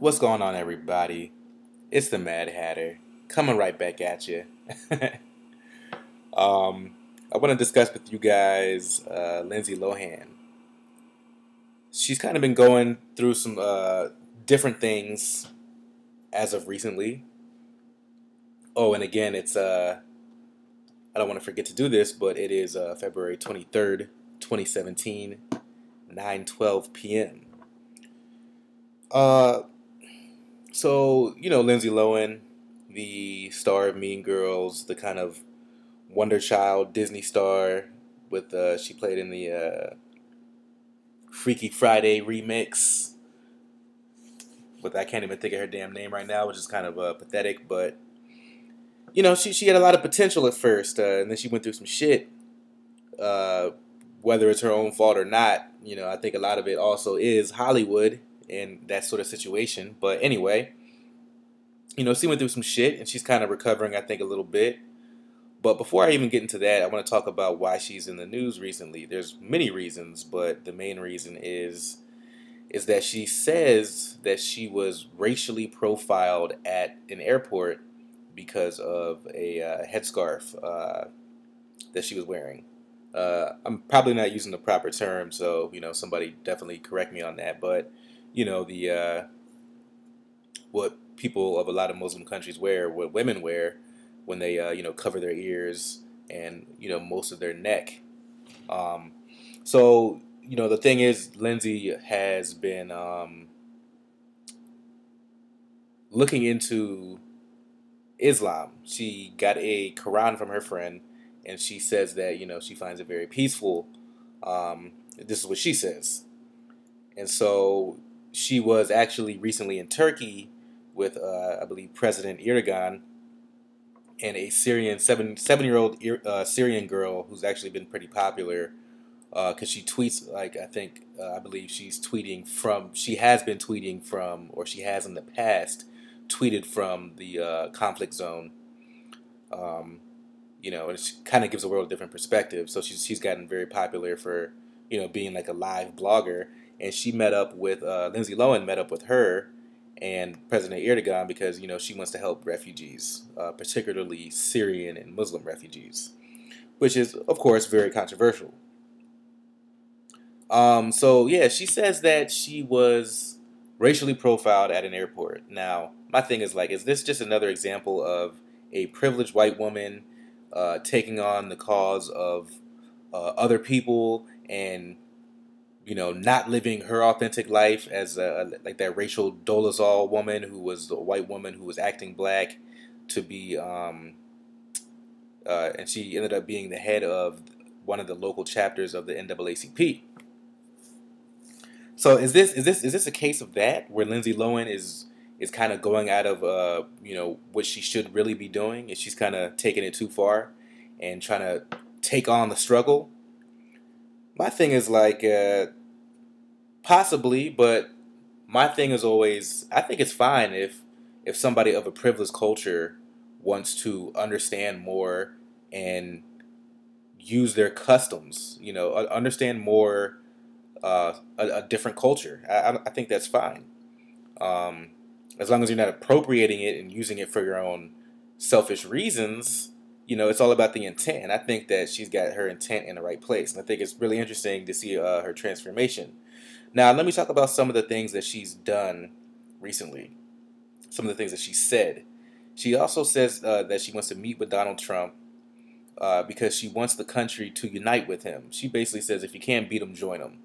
What's going on, everybody? It's the Mad Hatter coming right back at you. um, I want to discuss with you guys uh, Lindsay Lohan. She's kind of been going through some uh, different things as of recently. Oh, and again, it's uh, I don't want to forget to do this, but it is uh, February twenty third, twenty seventeen, nine twelve p.m. Uh, so you know Lindsay Lohan, the star of Mean Girls, the kind of wonder child Disney star. With uh, she played in the uh, Freaky Friday remix. With I can't even think of her damn name right now, which is kind of uh, pathetic. But you know, she she had a lot of potential at first, uh, and then she went through some shit. Uh, whether it's her own fault or not, you know, I think a lot of it also is Hollywood in that sort of situation. But anyway, you know, she went through some shit and she's kind of recovering, I think, a little bit. But before I even get into that, I want to talk about why she's in the news recently. There's many reasons, but the main reason is is that she says that she was racially profiled at an airport because of a uh, headscarf uh, that she was wearing. Uh, I'm probably not using the proper term, so you know somebody definitely correct me on that. But you know the uh, what people of a lot of Muslim countries wear, what women wear when they uh, you know cover their ears and you know most of their neck. Um, so you know the thing is, Lindsay has been um, looking into Islam. She got a Quran from her friend, and she says that you know she finds it very peaceful. Um, this is what she says, and so she was actually recently in Turkey with, uh, I believe, President Erdogan and a Syrian seven seven year old uh, Syrian girl who's actually been pretty popular because uh, she tweets like I think uh, I believe she's tweeting from she has been tweeting from or she has in the past tweeted from the uh, conflict zone. Um, you know, it kind of gives the world a different perspective. So she's she's gotten very popular for you know being like a live blogger and she met up with uh, Lindsay Lohan met up with her and President Erdogan because you know she wants to help refugees, uh, particularly Syrian and Muslim refugees, which is of course very controversial. Um, so yeah, she says that she was racially profiled at an airport. Now, my thing is like, is this just another example of a privileged white woman uh, taking on the cause of uh, other people and you know, not living her authentic life as a, like that Rachel Dolezal woman who was the white woman who was acting black to be, um, uh, and she ended up being the head of one of the local chapters of the NAACP. So is this is this is this a case of that where Lindsay Lohan is is kind of going out of uh, you know what she should really be doing, and she's kind of taking it too far and trying to take on the struggle? My thing is like. Uh, Possibly, but my thing is always I think it's fine if if somebody of a privileged culture wants to understand more and use their customs, you know, understand more uh, a, a, different culture. I, I, think that's fine. Um, as long as you're not appropriating it and using it for your own selfish reasons, you know, it's all about the intent. And I think that she's got her intent in the right place. And I think it's really interesting to see uh, her transformation. Now, let me talk about some of the things that she's done recently, some of the things that she said. She also says uh, that she wants to meet with Donald Trump uh, because she wants the country to unite with him. She basically says if you can't beat him, join him.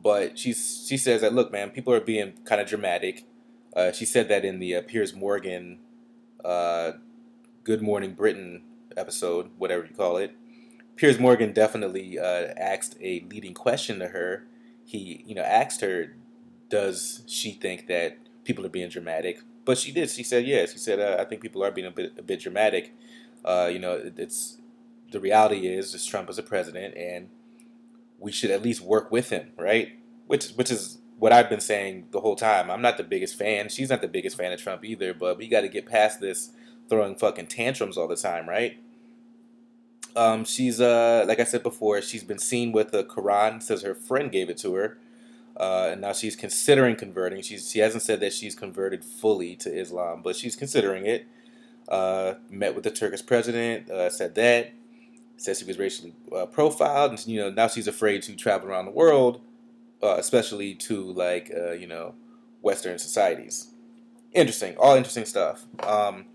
But she's she says that look, man, people are being kind of dramatic. Uh, she said that in the uh, Piers Morgan uh, "Good Morning Britain" episode, whatever you call it. Piers Morgan definitely uh, asked a leading question to her he, you know, asked her, does she think that people are being dramatic? But she did. She said yes. He said, uh, I think people are being a bit, a bit dramatic. Uh, you know, it's the reality is, is Trump is a president, and we should at least work with him, right? Which, which is what I've been saying the whole time. I'm not the biggest fan. She's not the biggest fan of Trump either. But we got to get past this throwing fucking tantrums all the time, right? Um, she's uh, like I said before, she's been seen with a Quran. Says her friend gave it to her. uh, and now she's considering converting. She's she hasn't said that she's converted fully to Islam, but she's considering it. Uh, met with the Turkish president, uh, said that, said she was racially uh, profiled, and you know now she's afraid to travel around the world, uh, especially to like you know Western societies. Interesting, all interesting stuff. Um,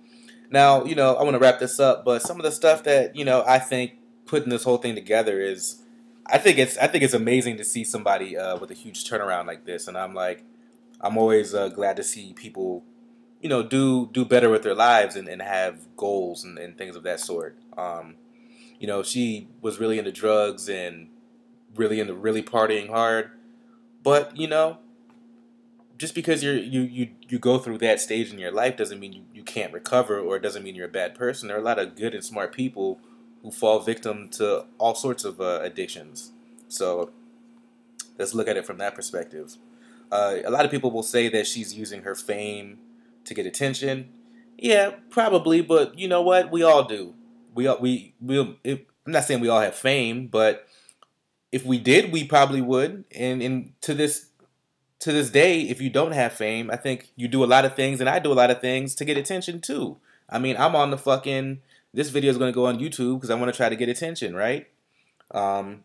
now you know I want to wrap this up, but some of the stuff that you know I think putting this whole thing together is I think it's I think it's amazing to see somebody uh, with a huge turnaround like this, and I'm like, I'm always uh, glad to see people, you know, do do better with their lives and, and have goals and, and things of that sort. Um, you know, she was really into drugs and really into really partying hard, but you know, just because you're you you you go through that stage in your life doesn't mean you, you can't recover, or it doesn't mean you're a bad person. There are a lot of good and smart people who fall victim to all sorts of uh, addictions. So let's look at it from that perspective. Uh, a lot of people will say that she's using her fame to get attention. Yeah, probably, but you know what? We all do. We all, we we. I'm not saying we all have fame, but if we did, we probably would. And and to this to this day, if you don't have fame, I think you do a lot of things, and I do a lot of things to get attention too. I mean, I'm on the fucking this video is going to go on YouTube because I want to try to get attention, right? Um,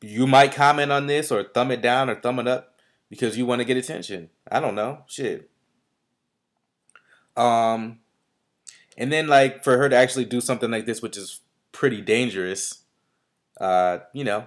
you might comment on this or thumb it down or thumb it up because you want to get attention. I don't know. Shit. Um, and then like for her to actually do something like this, which is pretty dangerous, uh, you know,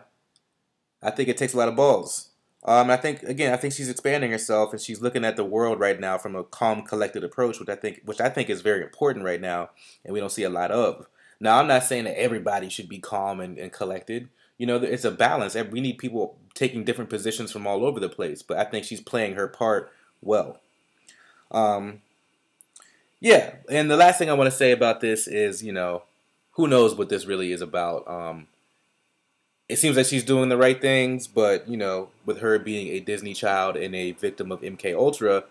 I think it takes a lot of balls. Um, I think again, I think she's expanding herself and she's looking at the world right now from a calm, collected approach, which I think, which I think is very important right now, and we don't see a lot of. Now, I'm not saying that everybody should be calm and, and collected. You know, it's a balance. We need people taking different positions from all over the place, but I think she's playing her part well. Um, yeah, and the last thing I want to say about this is, you know, who knows what this really is about. Um, it seems like she's doing the right things, but you know, with her being a Disney child and a victim of MK Ultra,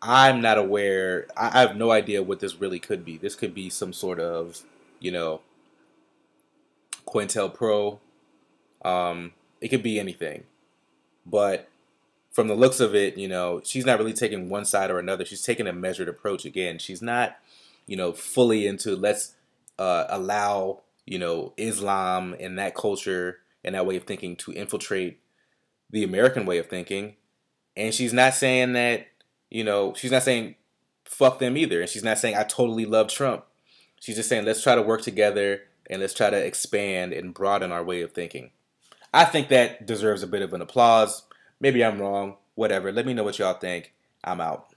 I'm not aware. I have no idea what this really could be. This could be some sort of, you know, COINTELPRO. Um, it could be anything, but from the looks of it, you know, she's not really taking one side or another. She's taking a measured approach. Again, she's not, you know, fully into let's uh, allow you know, Islam and that culture and that way of thinking to infiltrate the American way of thinking. And she's not saying that, you know, she's not saying fuck them either. And she's not saying I totally love Trump. She's just saying let's try to work together and let's try to expand and broaden our way of thinking. I think that deserves a bit of an applause. Maybe I'm wrong. Whatever. Let me know what y'all think. I'm out.